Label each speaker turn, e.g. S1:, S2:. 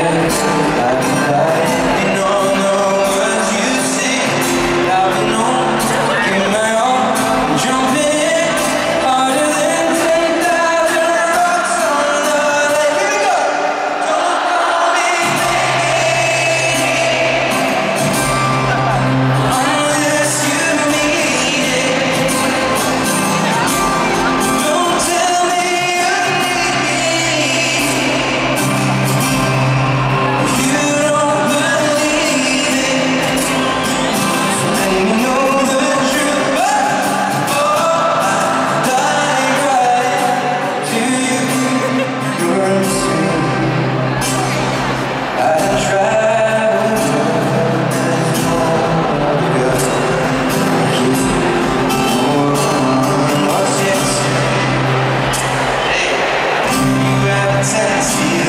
S1: kiss I'm mas assim.